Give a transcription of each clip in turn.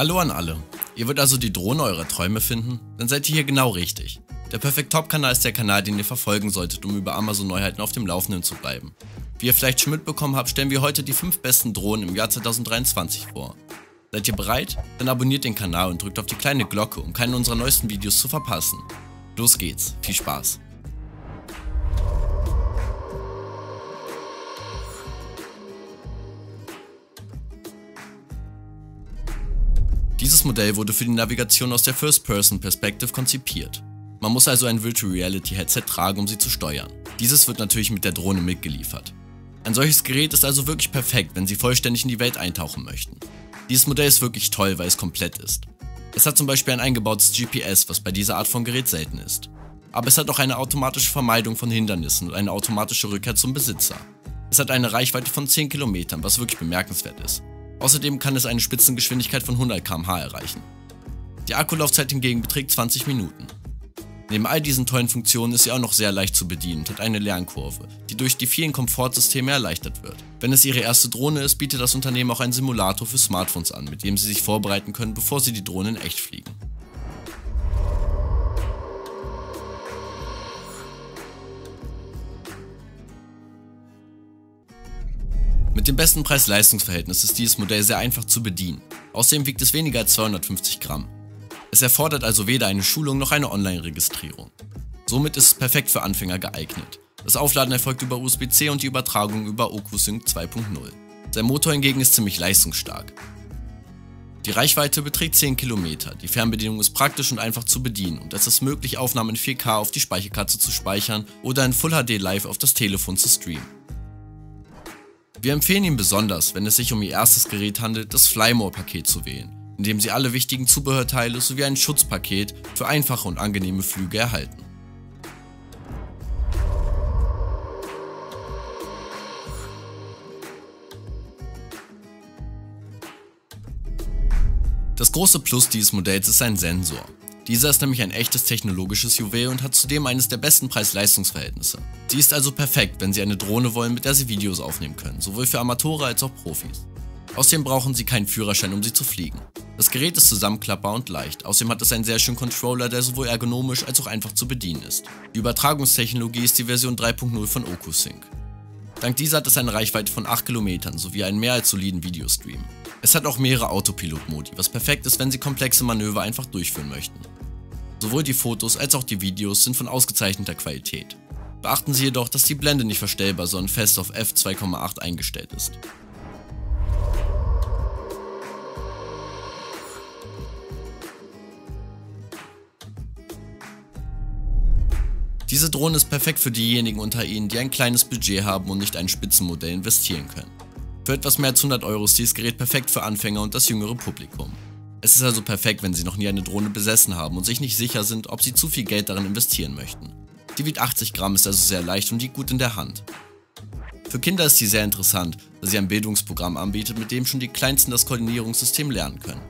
Hallo an alle. Ihr wollt also die Drohne eurer Träume finden? Dann seid ihr hier genau richtig. Der Perfect Top Kanal ist der Kanal, den ihr verfolgen solltet, um über Amazon Neuheiten auf dem Laufenden zu bleiben. Wie ihr vielleicht schon mitbekommen habt, stellen wir heute die 5 besten Drohnen im Jahr 2023 vor. Seid ihr bereit? Dann abonniert den Kanal und drückt auf die kleine Glocke, um keinen unserer neuesten Videos zu verpassen. Los geht's, viel Spaß! Dieses Modell wurde für die Navigation aus der First-Person-Perspective konzipiert. Man muss also ein Virtual Reality Headset tragen, um sie zu steuern. Dieses wird natürlich mit der Drohne mitgeliefert. Ein solches Gerät ist also wirklich perfekt, wenn Sie vollständig in die Welt eintauchen möchten. Dieses Modell ist wirklich toll, weil es komplett ist. Es hat zum Beispiel ein eingebautes GPS, was bei dieser Art von Gerät selten ist. Aber es hat auch eine automatische Vermeidung von Hindernissen und eine automatische Rückkehr zum Besitzer. Es hat eine Reichweite von 10 Kilometern, was wirklich bemerkenswert ist. Außerdem kann es eine Spitzengeschwindigkeit von 100 km/h erreichen. Die Akkulaufzeit hingegen beträgt 20 Minuten. Neben all diesen tollen Funktionen ist sie auch noch sehr leicht zu bedienen und hat eine Lernkurve, die durch die vielen Komfortsysteme erleichtert wird. Wenn es ihre erste Drohne ist, bietet das Unternehmen auch einen Simulator für Smartphones an, mit dem sie sich vorbereiten können, bevor sie die Drohne in echt fliegen. Mit dem besten Preis-Leistungs-Verhältnis ist dieses Modell sehr einfach zu bedienen. Außerdem wiegt es weniger als 250 Gramm. Es erfordert also weder eine Schulung noch eine Online-Registrierung. Somit ist es perfekt für Anfänger geeignet. Das Aufladen erfolgt über USB-C und die Übertragung über OcuSync 2.0. Sein Motor hingegen ist ziemlich leistungsstark. Die Reichweite beträgt 10 km, die Fernbedienung ist praktisch und einfach zu bedienen und es ist möglich, Aufnahmen in 4K auf die Speicherkarte zu speichern oder in Full HD Live auf das Telefon zu streamen. Wir empfehlen Ihnen besonders, wenn es sich um Ihr erstes Gerät handelt, das Flymore-Paket zu wählen in dem Sie alle wichtigen Zubehörteile sowie ein Schutzpaket für einfache und angenehme Flüge erhalten. Das große Plus dieses Modells ist sein Sensor. Dieser ist nämlich ein echtes technologisches Juwel und hat zudem eines der besten Preis-Leistungs-Verhältnisse. Sie ist also perfekt, wenn Sie eine Drohne wollen, mit der Sie Videos aufnehmen können, sowohl für Amateure als auch Profis. Außerdem brauchen Sie keinen Führerschein, um sie zu fliegen. Das Gerät ist zusammenklappbar und leicht, außerdem hat es einen sehr schönen Controller, der sowohl ergonomisch als auch einfach zu bedienen ist. Die Übertragungstechnologie ist die Version 3.0 von OcuSync. Dank dieser hat es eine Reichweite von 8 Kilometern sowie einen mehr als soliden Videostream. Es hat auch mehrere Autopilot-Modi, was perfekt ist, wenn Sie komplexe Manöver einfach durchführen möchten. Sowohl die Fotos als auch die Videos sind von ausgezeichneter Qualität. Beachten Sie jedoch, dass die Blende nicht verstellbar, sondern fest auf f2,8 eingestellt ist. Diese Drohne ist perfekt für diejenigen unter Ihnen, die ein kleines Budget haben und nicht ein Spitzenmodell investieren können. Für etwas mehr als 100 Euro ist dieses Gerät perfekt für Anfänger und das jüngere Publikum. Es ist also perfekt, wenn Sie noch nie eine Drohne besessen haben und sich nicht sicher sind, ob Sie zu viel Geld darin investieren möchten. Die wiegt 80 Gramm, ist also sehr leicht und liegt gut in der Hand. Für Kinder ist sie sehr interessant, da sie ein Bildungsprogramm anbietet, mit dem schon die Kleinsten das Koordinierungssystem lernen können.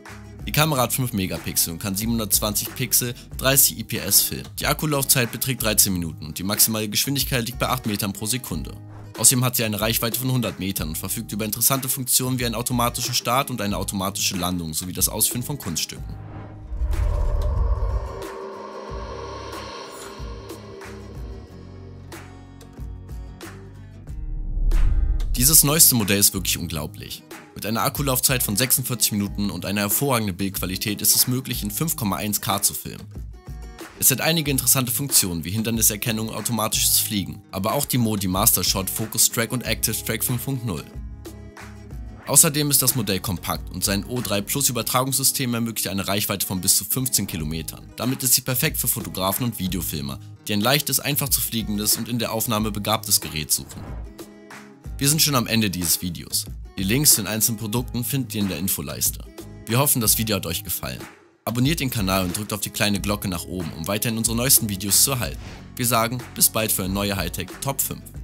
Die Kamera hat 5 Megapixel und kann 720 Pixel 30 IPS filmen. Die Akkulaufzeit beträgt 13 Minuten und die maximale Geschwindigkeit liegt bei 8 Metern pro Sekunde. Außerdem hat sie eine Reichweite von 100 Metern und verfügt über interessante Funktionen wie einen automatischen Start und eine automatische Landung sowie das Ausführen von Kunststücken. Dieses neueste Modell ist wirklich unglaublich. Mit einer Akkulaufzeit von 46 Minuten und einer hervorragenden Bildqualität ist es möglich, in 5,1K zu filmen. Es hat einige interessante Funktionen wie Hinderniserkennung automatisches Fliegen, aber auch die Modi Master Shot, Focus Track und Active Track 5.0. Außerdem ist das Modell kompakt und sein O3 Plus Übertragungssystem ermöglicht eine Reichweite von bis zu 15 Kilometern. Damit ist sie perfekt für Fotografen und Videofilmer, die ein leichtes, einfach zu fliegendes und in der Aufnahme begabtes Gerät suchen. Wir sind schon am Ende dieses Videos. Die Links zu den einzelnen Produkten findet ihr in der Infoleiste. Wir hoffen, das Video hat euch gefallen. Abonniert den Kanal und drückt auf die kleine Glocke nach oben, um weiterhin unsere neuesten Videos zu erhalten. Wir sagen bis bald für eine neue Hightech Top 5.